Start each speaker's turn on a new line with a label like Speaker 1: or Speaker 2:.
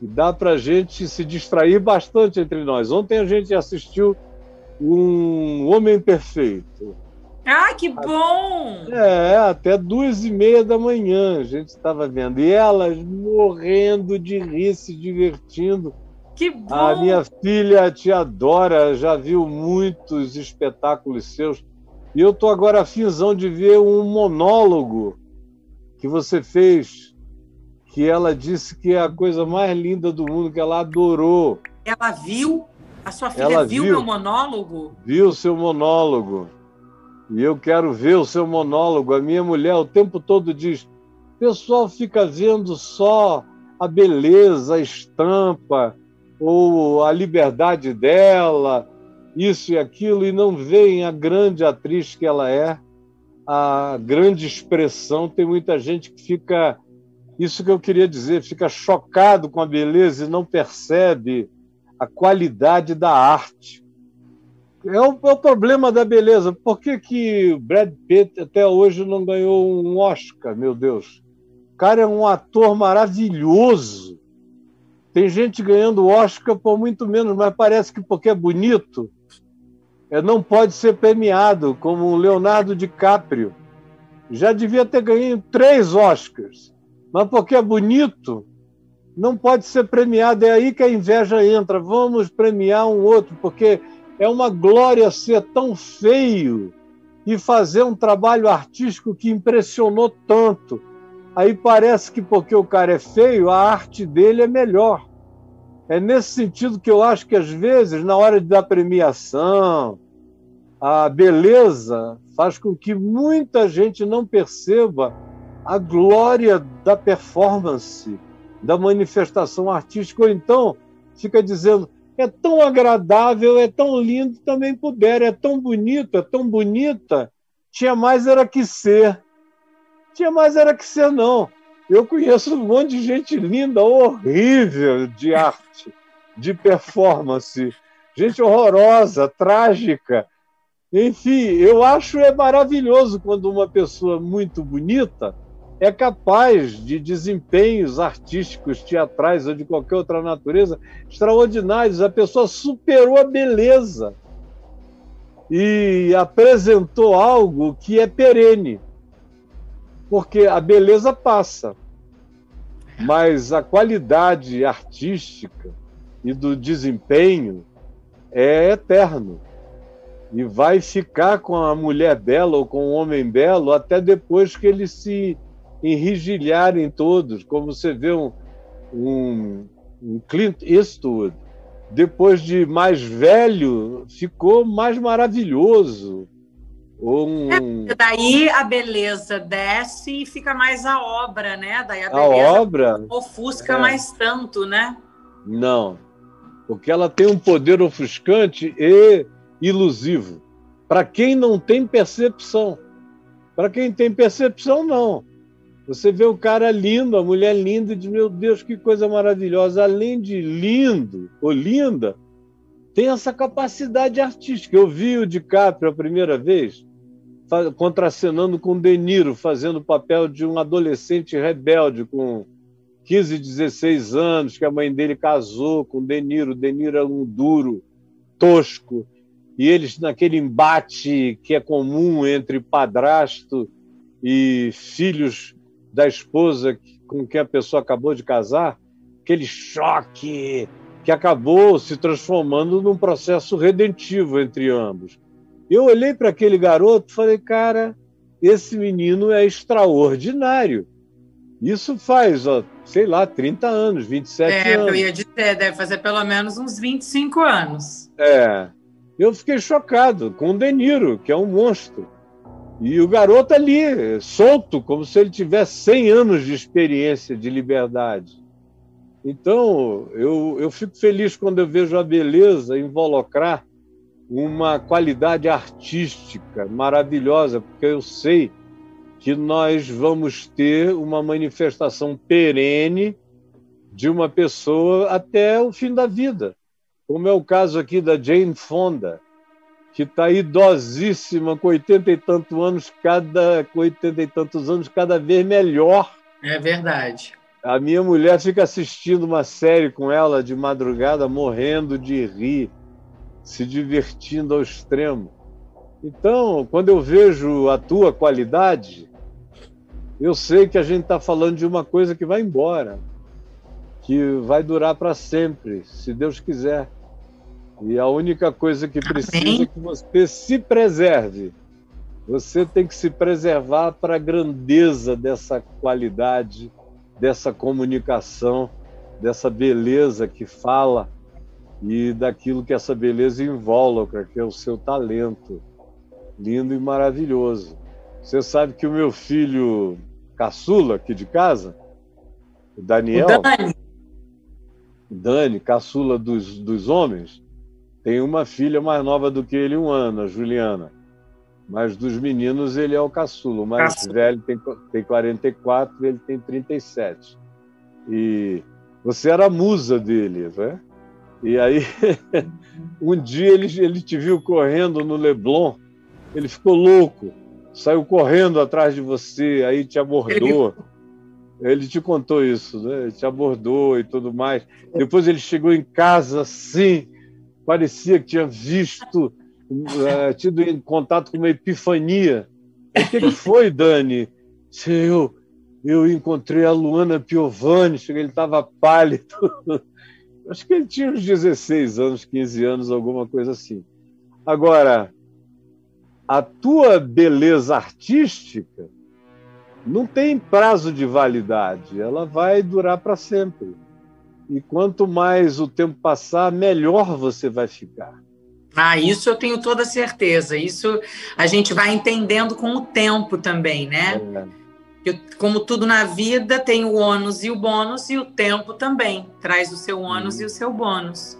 Speaker 1: E dá para a gente se distrair bastante entre nós. Ontem a gente assistiu um Homem Perfeito.
Speaker 2: Ah, que bom!
Speaker 1: É, até duas e meia da manhã a gente estava vendo. E elas morrendo de rir, se divertindo.
Speaker 2: Que bom!
Speaker 1: A minha filha te adora, já viu muitos espetáculos seus. E eu estou agora afinzão de ver um monólogo que você fez, que ela disse que é a coisa mais linda do mundo, que ela adorou.
Speaker 2: Ela viu? A sua filha ela viu, viu meu monólogo?
Speaker 1: Viu o seu monólogo. E eu quero ver o seu monólogo. A minha mulher o tempo todo diz: o pessoal fica vendo só a beleza, a estampa, ou a liberdade dela, isso e aquilo, e não veem a grande atriz que ela é, a grande expressão. Tem muita gente que fica, isso que eu queria dizer, fica chocado com a beleza e não percebe a qualidade da arte. É o, é o problema da beleza. Por que, que Brad Pitt até hoje não ganhou um Oscar, meu Deus? O cara é um ator maravilhoso tem gente ganhando Oscar por muito menos, mas parece que porque é bonito, é, não pode ser premiado, como o Leonardo DiCaprio. Já devia ter ganho três Oscars, mas porque é bonito, não pode ser premiado. É aí que a inveja entra. Vamos premiar um outro, porque é uma glória ser tão feio e fazer um trabalho artístico que impressionou tanto. Aí parece que porque o cara é feio, a arte dele é melhor. É nesse sentido que eu acho que, às vezes, na hora da premiação, a beleza faz com que muita gente não perceba a glória da performance, da manifestação artística, ou então fica dizendo é tão agradável, é tão lindo, também puder, é tão bonito, é tão bonita, tinha mais era que ser. Tinha mais era que ser, não. Eu conheço um monte de gente linda, horrível de arte, de performance, gente horrorosa, trágica. Enfim, eu acho é maravilhoso quando uma pessoa muito bonita é capaz de desempenhos artísticos, teatrais ou de qualquer outra natureza extraordinários. A pessoa superou a beleza e apresentou algo que é perene porque a beleza passa, mas a qualidade artística e do desempenho é eterno e vai ficar com a mulher bela ou com o homem belo até depois que eles se enrigilharem todos, como você vê um, um, um Clint Eastwood, depois de mais velho, ficou mais maravilhoso,
Speaker 2: um... É, daí a beleza desce e fica mais a obra, né? Daí a,
Speaker 1: beleza a obra
Speaker 2: ofusca é. mais tanto, né?
Speaker 1: Não, porque ela tem um poder ofuscante e ilusivo. Para quem não tem percepção. Para quem tem percepção, não. Você vê o cara lindo, a mulher linda, e diz: Meu Deus, que coisa maravilhosa. Além de lindo ou linda, tem essa capacidade artística. Eu vi o DiCaprio a primeira vez contracenando com De Niro, fazendo o papel de um adolescente rebelde com 15, 16 anos, que a mãe dele casou com De Niro. De Niro era um duro, tosco, e eles, naquele embate que é comum entre padrasto e filhos da esposa com quem a pessoa acabou de casar, aquele choque que acabou se transformando num processo redentivo entre ambos. Eu olhei para aquele garoto e falei, cara, esse menino é extraordinário. Isso faz, ó, sei lá, 30 anos, 27 é, anos.
Speaker 2: É, eu ia dizer, deve fazer pelo menos uns 25 anos.
Speaker 1: É. Eu fiquei chocado com o De Niro, que é um monstro. E o garoto ali, solto, como se ele tivesse 100 anos de experiência de liberdade. Então, eu, eu fico feliz quando eu vejo a beleza involucrar uma qualidade artística maravilhosa, porque eu sei que nós vamos ter uma manifestação perene de uma pessoa até o fim da vida, como é o caso aqui da Jane Fonda, que está idosíssima, com oitenta e tantos anos, cada com oitenta e tantos anos, cada vez melhor.
Speaker 2: É verdade.
Speaker 1: A minha mulher fica assistindo uma série com ela de madrugada, morrendo de rir, se divertindo ao extremo. Então, quando eu vejo a tua qualidade, eu sei que a gente está falando de uma coisa que vai embora, que vai durar para sempre, se Deus quiser. E a única coisa que precisa Amém. é que você se preserve. Você tem que se preservar para a grandeza dessa qualidade, dessa comunicação, dessa beleza que fala e daquilo que essa beleza invólucra, que é o seu talento. Lindo e maravilhoso. Você sabe que o meu filho caçula aqui de casa, o Daniel. O Dani. Dani, caçula dos, dos homens, tem uma filha mais nova do que ele, um ano, a Juliana. Mas dos meninos ele é o caçula. O mais caçula. velho tem, tem 44, ele tem 37. E você era a musa dele, né? E aí, um dia ele, ele te viu correndo no Leblon, ele ficou louco saiu correndo atrás de você, aí te abordou. Ele, ele te contou isso, né? Ele te abordou e tudo mais. Depois ele chegou em casa assim, parecia que tinha visto, uh, tido em contato com uma epifania. O que, que foi, Dani? Eu, eu encontrei a Luana Piovani, ele estava pálido. Acho que ele tinha uns 16 anos, 15 anos, alguma coisa assim. Agora, a tua beleza artística não tem prazo de validade, ela vai durar para sempre. E quanto mais o tempo passar, melhor você vai ficar.
Speaker 2: Ah, isso eu tenho toda certeza. Isso a gente vai entendendo com o tempo também, né? É. Como tudo na vida, tem o ônus e o bônus, e o tempo também traz o seu ônus hum. e o seu bônus.